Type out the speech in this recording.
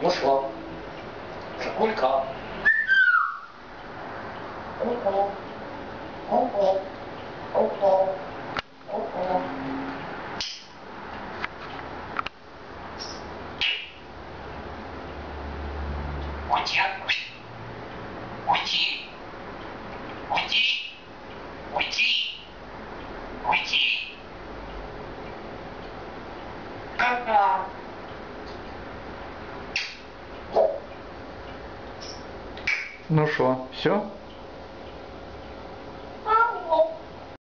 もしくはザコリか。コンココンココンココンコおじやおじおじおじお Ну що, все?